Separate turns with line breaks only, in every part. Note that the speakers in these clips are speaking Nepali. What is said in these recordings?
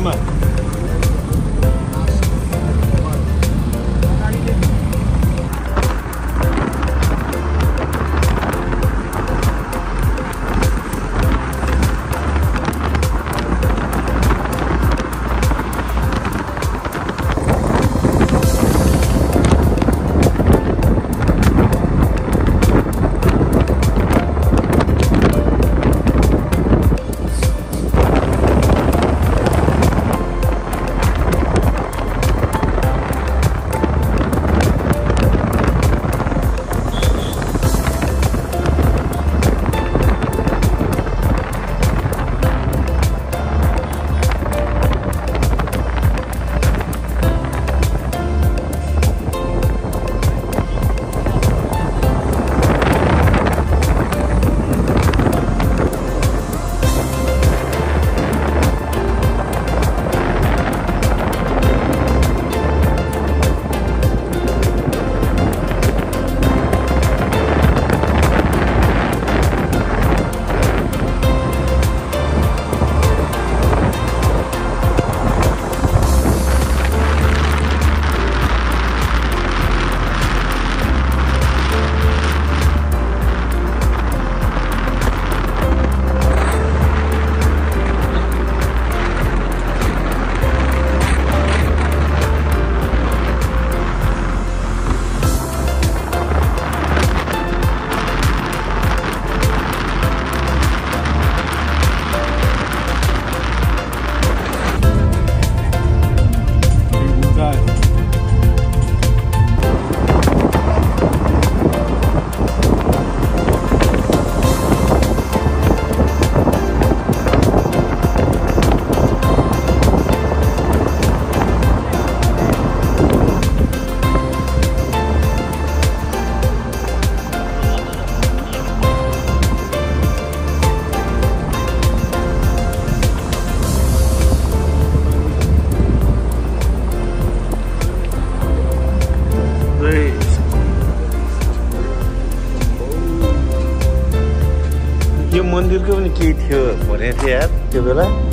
mud. मन्दिरको पनि केही थियो भनेको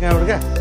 क्या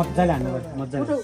मजाले हान्नुपर्छ मजाले।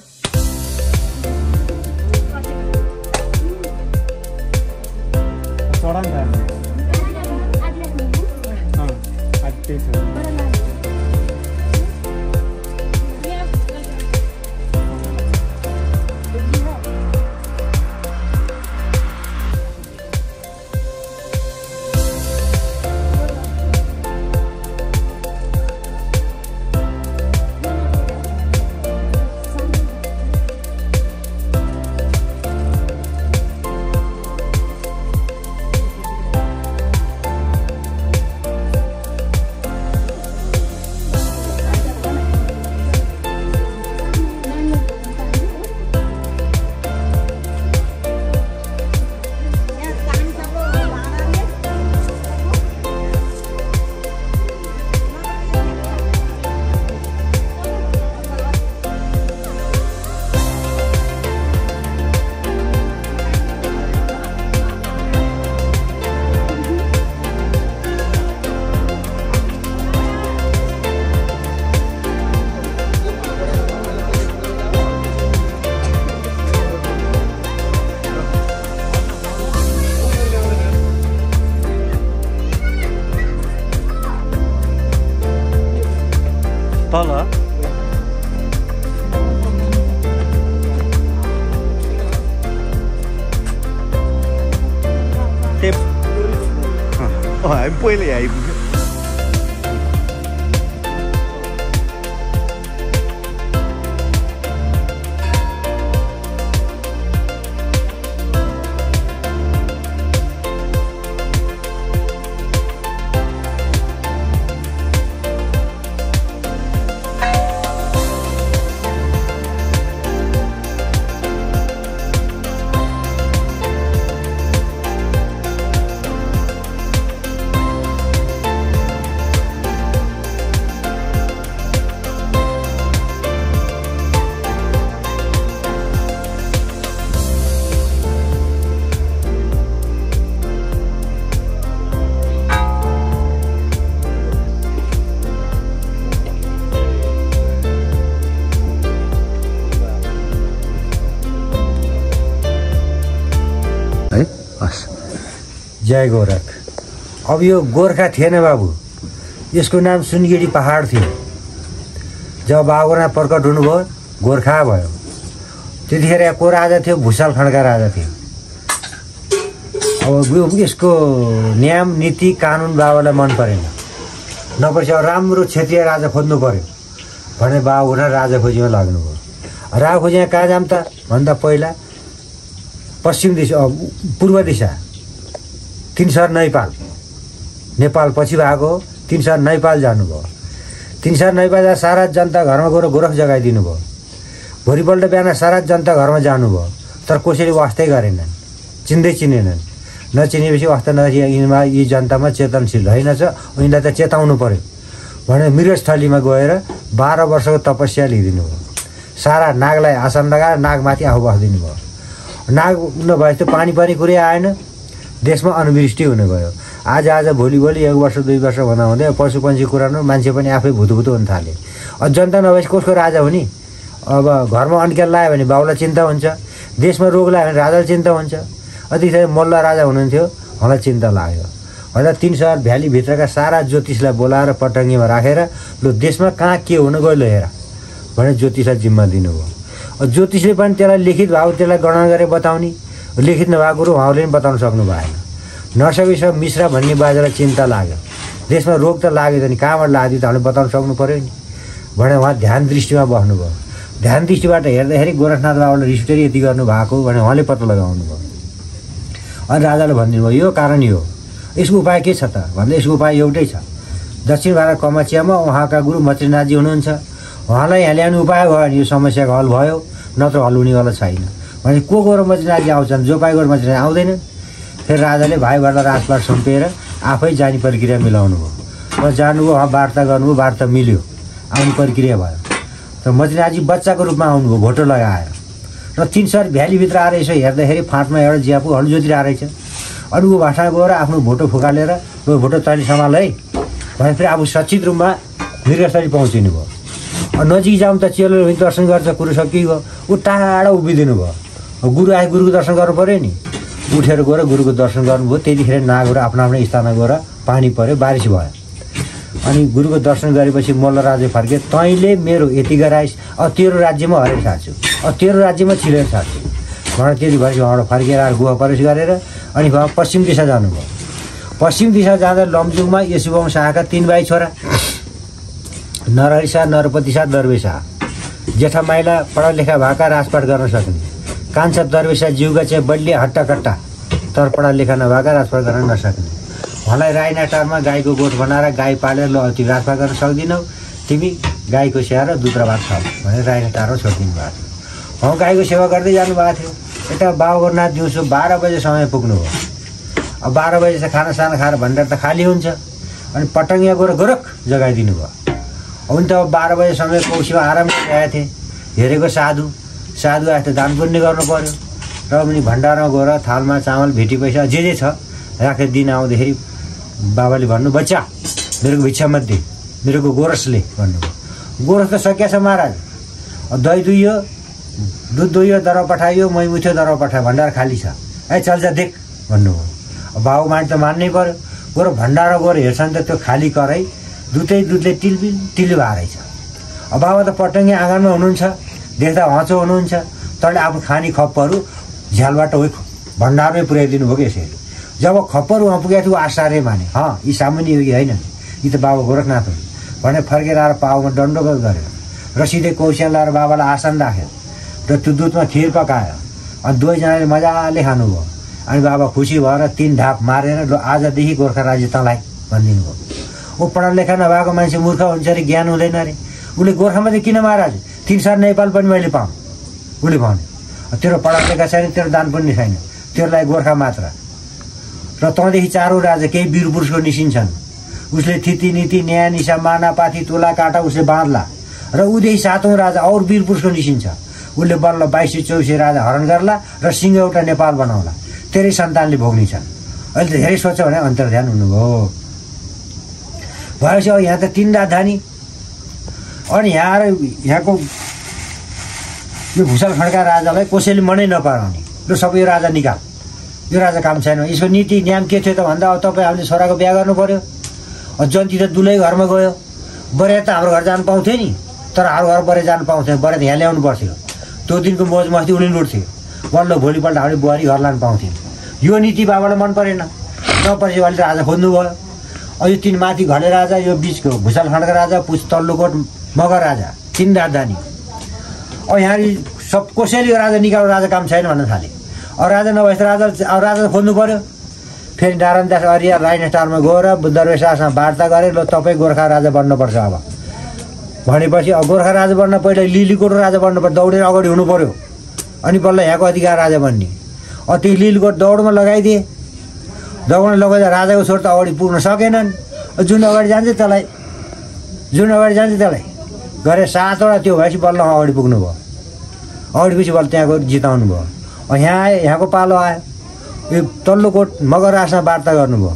ele é.
जय गोरख। अब यो गोर्खा थिएन बाबु। यसको नाम सुनगिरी पहाड थियो। जब बाबुना प्रकट हुनुभयो गोर्खा भयो। त्यतिखेर यहाँ को राजा थियो भुषाल खड्का राजा थियो। अब यसको नियम नीति कानुन बाबालाई मन परेन। नपरेपछि अब राम्रो क्षेत्रीय राजा खोज्नु पर्यो। भने बाबुना राजा खोजीमा लाग्नुभयो। राजा खोजी यहाँ कहाँ जाम त? भन्दा पहिला पश्चिम दिशा पूर्व दिशा। तिन सर नेपाल। नेपाल पछि भएको तिन सर नेपाल जानुभयो। तिन सर नेपाल जाँदा सारा जनता घरमा गएर गोरख जगाइदिनु भयो भोलिपल्ट बिहान सारा जनता घरमा जानुभयो। तर कसैले वास्तै गरेनन् चिन्दै चिनेनन्। नचिनेपछि वास्ता नचिने यिनीमा यी जनतामा चेतनशील रहेनछ यिनीलाई त चेताउनु पर्यो। भने मृगस्थलीमा गएर बाह्र वर्षको तपस्या लिइदिनु भयो सारा नागलाई आसन लगाएर नागमाथि आफू बसिदिनु भयो नाग नभएपछि त पानी पनि कुरै आएन। देशमा अनवृष्टि हुने भयो आज आज भोलि भोलि एक वर्ष दुई वर्ष भन्दा हुँदै पशु पन्छी कुरामा मान्छे पनि आफै भुतभुत हुन थाले। जनता नभएपछि कसको राजा हो नि अब घरमा अन्केल लायो भने बाउलाई चिन्ता हुन्छ। देशमा रोग लाग्यो भने राजालाई चिन्ता हुन्छ। अतिखेर मल्ल राजा हुनुहुन्थ्यो। मलाई चिन्ता लाग्यो। भन्दा तिन सहर भ्यालीभित्रका सारा ज्योतिषलाई बोलाएर पटङ्गीमा राखेर लु देशमा कहाँ के हुनु गयो ल हेर। भनेर ज्योतिषलाई जिम्मा दिनुभयो। ज्योतिषले पनि त्यसलाई लिखित भाव त्यसलाई गणना गरेर बताउने। लिखित नभएको कुरो उहाँहरूले पनि बताउन सक्नु भएन। नसकेसम्म मिश्रा भन्ने बाजेलाई चिन्ता लाग्यो। देशमा रोग त लाग्यो त नि कहाँबाट लाग्यो त हामीले बताउन सक्नु पऱ्यो नि। भने उहाँ ध्यान दृष्टिमा बस्नुभयो। ध्यान दृष्टिबाट हेर्दाखेरि गोरखनाथ बाबाले रिसिटेरी यति गर्नु भएको भने उहाँले पत्ता लगाउनु भयो। अनि राजाले भनिदिनु भयो यो कारण यो यसको उपाय के छ त? भन्दा यसको उपाय एउटै छ। दक्षिण भारत कमाचियामा उहाँका गुरु मत्रिनाथजी हुनुहुन्छ। उहाँलाई यहाँ ल्याउने उपाय भयो भने यो समस्याको हल भयो नत्र हल हुनेवाला छैन। भने को गएर मत्रिनाथजी आउँछन् जो पाइ गएर मत्रिनाथ आउँदैनन् फेरि राजाले भाइबाट राजपाट सुम्पिएर आफै जाने प्रक्रिया मिलाउनु भयो। र जानुभयो उहाँ वार्ता गर्नुभयो वार्ता मिल्यो आउने प्रक्रिया भयो। त मत्रिनाथजी बच्चाको रूपमा आउनुभयो भोटो लगाएर र तिन सर भ्यालीभित्र आएर यसो हेर्दाखेरि फाँटमा एउटा ज्यापु हल जोतिरहेको रहेछ। अनि ऊ भाषा गएर आफ्नो भोटो फुकालेर ऊ भोटो तैँले सम्हाल है? भने फेरि आफू सचित रूपमा मृगस्थली पहुँचिनु भयो। नजिक जाउँ त चेलो दर्शन गर्छ कुरो सकियो। ऊ टाढा उभिदिनु भयो। गुरु आए गुरुको दर्शन गर्नु पऱ्यो नि। उठेर गएर गुरुको दर्शन गर्नुभयो त्यतिखेर नागहरू आफ्नो आफ्नो स्थानमा गएर पानी पऱ्यो बारिस भयो। अनि गुरुको दर्शन गरेपछि मल्ल राज्य फर्के तैँले मेरो यति गराइस् अब तेरो राज्यमा हरेर सार्छु अब तेरो राज्यमा छिलेर सार्छु भनेर त्यति भएपछि उहाँबाट फर्केर आएर गुहा प्रवेश गरेर अनि उहाँ पश्चिम दिशा जानुभयो। पश्चिम दिशा जाँदा लमजुङमा यसुबाङ शाहका तिन भाइ छोरा नरहरी शाह नरपति शाह दरवे शाह। जेठा माइला पढा लेखा भएका राजपाट गर्न सक्ने। कान्छा दरवे शाह जिउका चाहिँ बलिए हट्टा कट्टा। तर लेखा नभएका राजपाट गर्न नसक्ने उहाँलाई राईनाटारमा गाईको गोठ बनाएर गाई पालेर ल तिमी राजपाट गर्न सक्दिनौ। तिमी गाईको सेवा र दुध र भात खाऊ भनेर राईनाटारमा छोडिदिनु भएको थियो। उहाँ गाईको सेवा गर्दै जानुभएको थियो। यता बाबुनाथ दिउँसो बाह्र बजे समय पुग्नु हो अब बाह्र बजी चाहिँ खाना साना खाएर भण्डार त खाली हुन्छ। अनि पटङ्गिया गएर गोरख जगाइदिनु भयो। हुन त अब बाह्र बजे समय कौसीमा आराम गरिरहेको थिएँ। हेरेको साधु। साधु आए त दान पुण्य गर्नु पऱ्यो र पनि भण्डारमा गएर थालमा चामल भेटी पैसा जे जे छ राखेर दिन आउँदाखेरि बाबाले भन्नु बच्चा मेरो भिक्षा मध्ये मेरोको गोरसले भन्नुभयो। गोरस त सकिया छ महाराज। दही दुइयो दुध दुइयो दर पठाइयो मै मुथ्यो दर पठायो भण्डार खाली छ। ए चल जा देख भन्नुभयो। बाबु मान्छे त मान्नै पऱ्यो गएर भण्डार गएर हेर्छन् त त्यो खाली कराई दुधै दुधले टिल्पि टिल्ली भएर रहेछ अब बाबा त पटङ्गी आँगनमा हुनुहुन्छ। देख्दा हँचो हुनुहुन्छ। तर आफ्नो खाने खपहरू झ्यालबाट उही भण्डारमै पुर्याइदिनु भयो कि यसरी? जब खप्पर उहाँ पुगेको थियो ऊ आचार्य माने। हँ यी सामान्य योगी होइन यी त बाबा गोरखनाथ भने फर्केर आएर पाउमा दण्डोगत गर्यो र सिधै कौशिया लाएर बाबालाई आसन राख्यो र त्यो दुधमा खिर पकायो। अनि दुवैजनाले मजाले खानुभयो। अनि बाबा खुसी भएर तिन ढाप मारेर आजदेखि गोर्खा राज्य तँलाई भनिदिनु भयो ऊ पढा लेखा नभएको मान्छे मूर्ख हुन्छ अरे ज्ञान हुँदैन अरे। उसले गोर्खामा चाहिँ किन महाराज? तिन साल नेपाल पनि मैले पाऊँ। उसले भन्यो तेरो पढा लेखा छैन तेरो दान पनि छैन तेरो लागि गोर्खा मात्र। र तँदेखि चारौँ राजा केही वीर पुरुषको निस्किन्छन् उसले थिति नीति न्याय निशा माना पाथी तुला काटा उसले बाँध्ला। र उदेखि सातौँ राजा अरू वीर पुरुषको निस्किन्छ उसले बल्ल बाइस चौसी राजा हरण गर्ला र सिंह एउटा नेपाल बनाउला। तेरै सन्तानले भोग्ने छन्। अहिले त धेरै सोच्छ भने अन्तर्ध्यान हुनुभयो। भएपछि अब यहाँ त तिन राजधानी अनि यहाँ आएर यहाँको यो भुषाल खड्का राजालाई कसैले मनै नपराउने। ल सबै यो राजा निकाल। यो राजा काम छैन। यसको नीति नियम के थियो त भन्दा अब तपाईँ हामीले छोराको बिहा गर्नु पऱ्यो जन्ती त दुलै घरमा गयो। बरे त हाम्रो घर जानु पाउँथ्यो नि। तर हाम्रो घर बरे जानु पाउँथ्यो बरे त यहाँ ल्याउनु पर्थ्यो। त्यो दिनको मोज मस्ती उनी लुट्थ्यो बल्ल भोलिपल्ट हामीले बुहारी घर लानु पाउँथ्यौँ यो नीति बाबालाई मन परेन नपरेपछि अहिले राजा खोज्नुभयो। यो तिन माथि घले राजा यो बिचको भुषाल खण्डका राजा पुस तल्लोकोट मगर राजा तिन राजधानी। अब यहाँ सब कसैले यो राजा निकाल्नु राजा काम छैन भन्न थाले। अब राजा नभएपछि राजा अब राजा खोज्नु पऱ्यो फेरि नारायण दास अरिया राइन स्टारमा गएर दरवेशासँग वार्ता गरे ल तपाईँ गोर्खा राजा बन्नुपर्छ अब। भनेपछि अब गोर्खा राजा बन्न पहिला लिलीकोट राजा बन्नुपर्छ दौडेर अगाडि हुनु पऱ्यो अनि बल्ल यहाँको अधिकार राजा बन्ने। अब त्यो लिलीकोट दौडमा लगाइदिए। दौडमा लगाउँदा राजाको छोर त अगाडि पुग्न सकेनन्। जुन अगाडि जान्छ त्यसलाई जुन अगाडि जान्छ त्यसलाई। गरे सातवटा त्यो भएपछि बल्ल अगाडि पुग्नु भयो। अगाडि पछि बल्ल त्यहाँको जिताउनु भयो। यहाँ आयो यहाँको पालो आयो। यो तल्लो कोट मगर राजमा वार्ता गर्नुभयो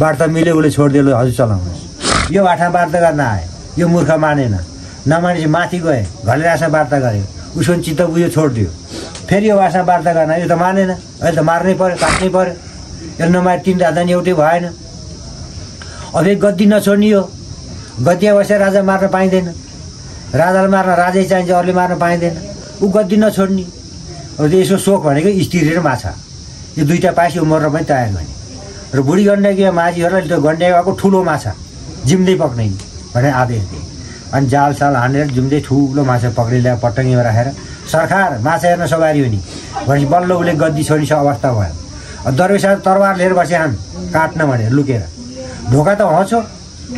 वार्ता मिल्यो उसले छोडिदियो हजुर चलाउनुहोस्। यो बाठामा वार्ता गर्न आयो यो मूर्ख मानेन। नमानेपछि माथि गए घले राजमा वार्ता गऱ्यो उसको चित्त बुझ्यो छोडिदियो। फेरि यो भाषामा वार्ता गर्न यो त मानेन। अहिले त मार्नै पऱ्यो काट्नै पऱ्यो यसले नमारे तिन राजधानी एउटै भएन। अब गद्दी नछोड्ने हो गद्दीमा बसेर राजा मार्न पाइँदैन। राजालाई मार्न राजै चाहिन्छ अरूले मार्न पाइँदैन। ऊ गद्दी नछोड्ने। त्यो यसको सोख भनेको स्त्री र माछा। यो दुइटा पासी मर्न पनि तयार भने। र बुढी गण्डकी माझीहरूलाई त्यो गण्डकीको ठुलो माछा। जिम्दै पक्रिने भनेर आदेश दिए अनि जाल साल हानेर जिम्दै ठुलो माछा पक्रिएर पटङ्गीमा राखेर सरकार माछा हेर्न सवारी हो नि भनेपछि बल्ल उसले गद्दी छोडिस अवस्था भयो। दरवेसा तरबार लिएर बसे हान काट्न भनेर लुकेर। ढोका त हँचो।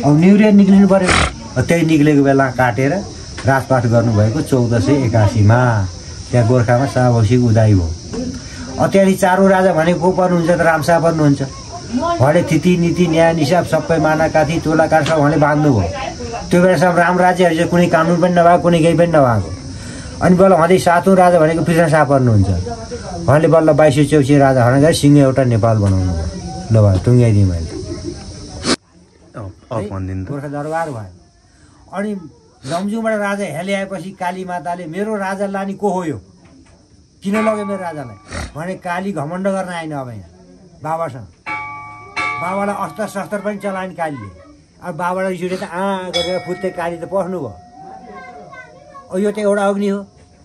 अब न्युरियर निक्लिनु पऱ्यो त्यही निक्लेको बेला काटेर राजपाट गर्नुभएको चौध सय एकासीमा त्यहाँ गोर्खामा सावसिक उदाई भयो। त्यहाँदेखि चारौँ राजा भनेको को पर्नुहुन्छ त रामशाह पर्नुहुन्छ। उहाँले थिति नीति न्याय निसाब सबै माना काथी तोला काठ उहाँले बाँध्नुभयो त्यो बेलासम्म राम राज्यहरू चाहिँ कुनै कानुन पनि नभएको कुनै केही पनि नभएको। अनि बल्ल उहाँदेखि सातौँ राजा भनेको पृथ्वी शाह पर्नुहुन्छ। उहाँले बल्ल बाइस चौसी राजा हरण गरी सिंह एउटा नेपाल बनाउनु भयो। ल भयो टुङ्ग्याइदिएँ मैले गोर्खा दरबार भयो। अनि लमजुङबाट राजा हेल्याएपछि काली माताले मेरो राजा लाने को हो यो? किन लग्यो मेरो राजालाई? भने काली घमण्ड गर्न आएन अब यहाँ बाबासँग। बाबालाई अस्त्र शस्त्र पनि चलाएन कालीले। अब बाबालाई रिस त आ गरेर फुत्ते काली त पस्नु भयो। यो त एउटा अग्नि हो।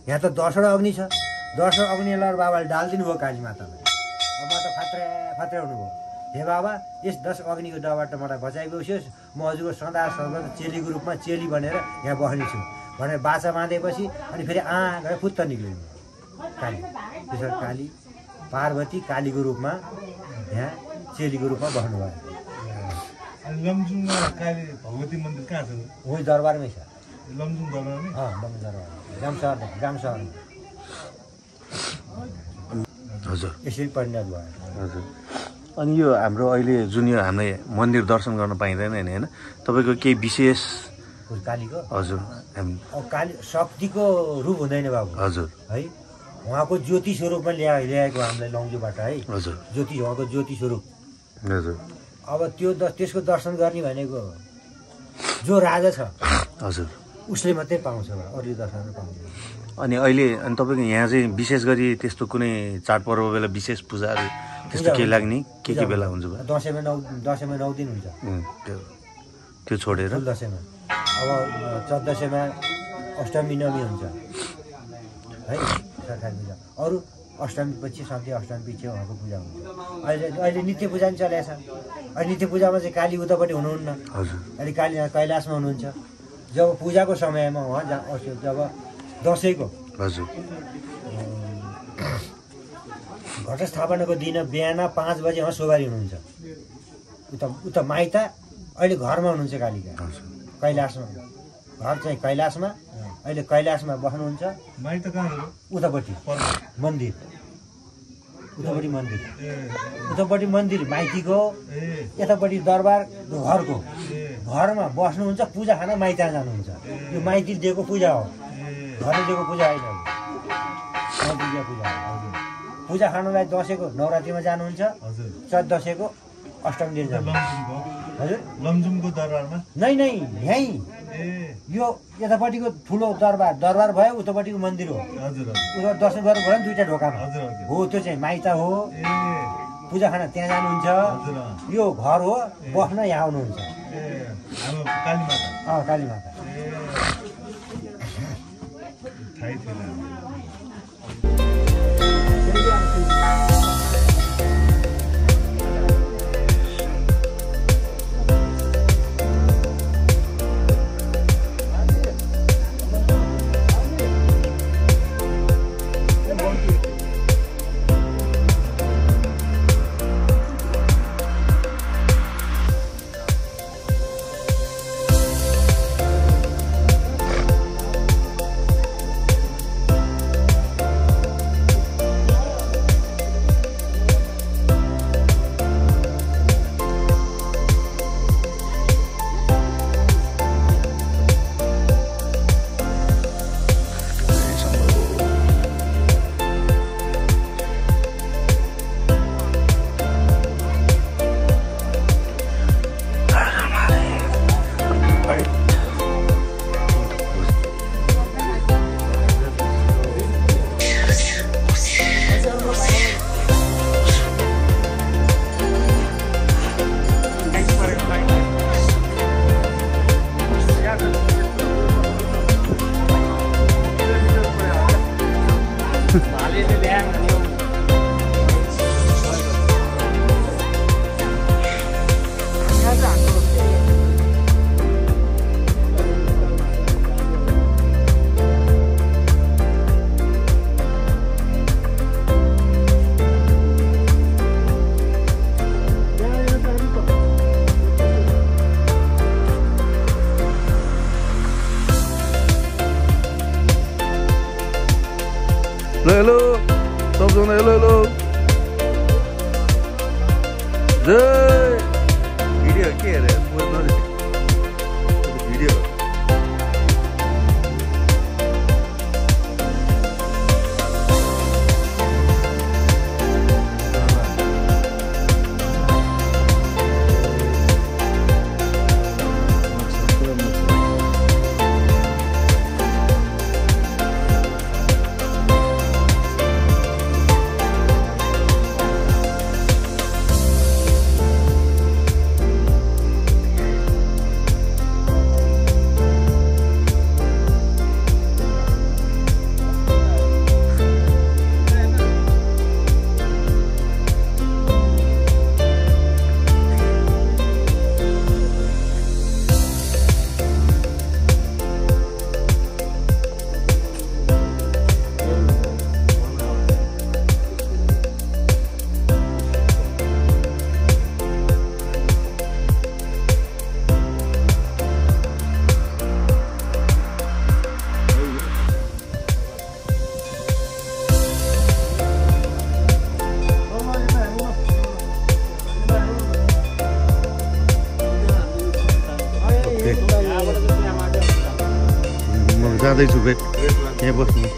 यहाँ त दसवटा अग्नि छ। दसवटा अग्नि लगाएर बाबाले डालिदिनु भयो काली मातालाई। अब त फात्रे फात्रे हुनुभयो। हे बाबा यस दस अग्निको दबाट मलाई बचाइगयोस् म हजुरको सदा सर्वदा चेलीको रूपमा चेली भनेर यहाँ बस्नेछु भनेर बाछा बाँधेपछि अनि फेरि आ गएर फुत्त निक्लिनु। काली। त्यसरी काली पार्वती कालीको रूपमा यहाँ चेलीको रूपमा बस्नुभयो।
लमजुङमा काली भगवती मन्दिर कहाँ छ?
उही दरबारमै छ।
लमजुङ दरबारमै?
अँ बङ्ग दरबार। गाम सहरमा गाम सहरमा
हजुर।
यसरी परिणत भयो।
हजुर। अनि यो हाम्रो अहिले जुन यो हामीले मन्दिर दर्शन गर्न पाइँदैन नि होइन? तपाईँको केही विशेष?
कालीको।
हजुर।
काली शक्तिको रूप हुँदैन बाबु।
हजुर।
है? उहाँको ज्योति स्वरूपमा ल्या ल्याएको हामीलाई लङ्जुबाट है?
हजुर।
ज्योति उहाँको ज्योति स्वरूप
हजुर।
अब त्यो त्यसको दर्शन गर्ने भनेको जो राजा छ
हजुर।
उसले मात्रै पाउँछ अरूले दर्शन पाउँदैन।
अनि अहिले अनि तपाईँको यहाँ चाहिँ विशेष गरी त्यस्तो कुनै चाडपर्व बेला विशेष पूजाहरू त्यस्तो केही। लाग्ने? के के बेला हुन्छ?
दसैँमा नौ दसैँमा नौ दिन हुन्छ।
त्यो त्यो छोडेर?
दसैँमा अब चौध दसैँमा अष्टमी नवमी हुन्छ। है? सरकारी पूजा। अरू अष्टमी पछि सन्ध्या अष्टमी पछि उहाँको पूजा हुन्छ। अहिले अहिले नित्य पूजा पनि चलेको छ अहिले नित्य पूजामा चाहिँ काली उतापट्टि हुनुहुन्न।
हजुर।
अहिले काली कैलाशमा हुनुहुन्छ। जब पूजाको समयमा उहाँ जब दसैँको
हजुर।
घटस्थापनाको दिन बिहान पाँच बजे उहाँ सोबारी हुनुहुन्छ। उता उता माइत अहिले घरमा हुनुहुन्छ कालिका। कैलाशमा। घर चाहिँ कैलाशमा। अहिले कैलाशमा बस्नुहुन्छ।
माइत कहाँ हो?
उतापट्टि। मन्दिर। उतापट्टि मन्दिर। उतापट्टि मन्दिर माइतीको।
ए।
यतापट्टि दरबार घरको। घरमा बस्नुहुन्छ पूजा खान माइता जानुहुन्छ। यो माइती दिएको पूजा हो। घरले दिएको पूजा होइन पूजा हो। पूजा खानलाई दसैँको नवरात्रिमा जानुहुन्छ।
हजुर।
चौध दसैँको अष्टमी दिन जानुहुन्छ हजुर।
लमजुङको दरबारमा?
नै नै यहीँ। यो यतापट्टिको ठुलो दरबार दरबार भयो उतापट्टिको मन्दिर हो।
हजुर
उता दसैँ गर्नु भयो नि दुइटा ढोकामा। हो त्यो चाहिँ माइता हो। पूजा खान त्यहाँ जानुहुन्छ।
अँ।
यो घर हो बस्न यहाँ आउनुहुन्छ।
ए हाम्रो कालीमाता।
म जाँदैछु भेट यहाँ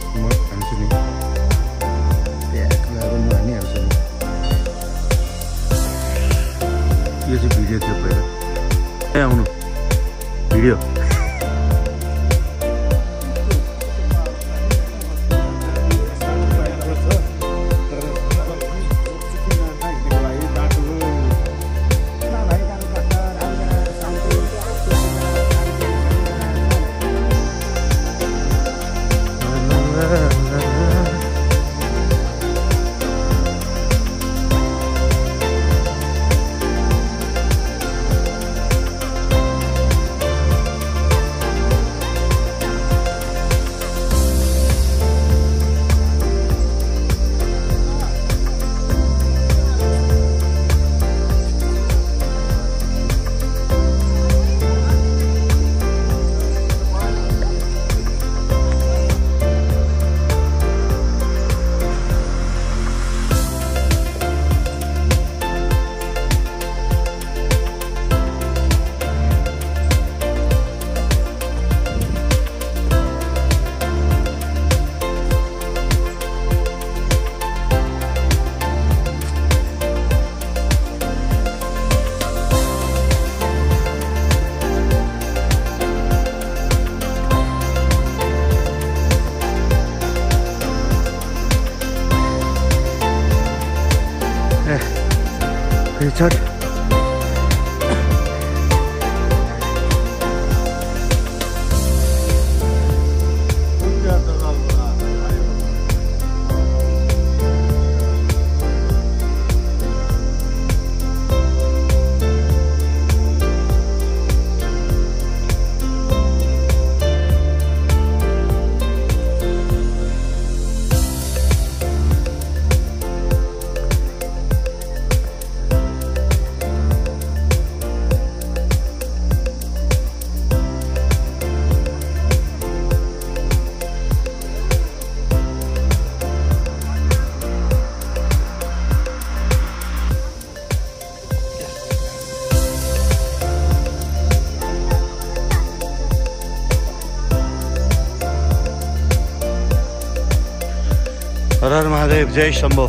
छठ हर हर महादेव जय शम्भो